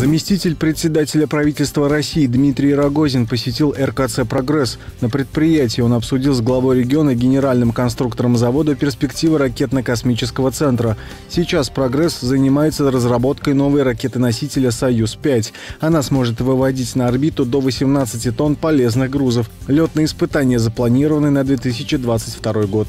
Заместитель председателя правительства России Дмитрий Рогозин посетил РКЦ «Прогресс». На предприятии он обсудил с главой региона генеральным конструктором завода перспективы ракетно-космического центра. Сейчас «Прогресс» занимается разработкой новой ракеты-носителя «Союз-5». Она сможет выводить на орбиту до 18 тонн полезных грузов. Летные испытания запланированы на 2022 год.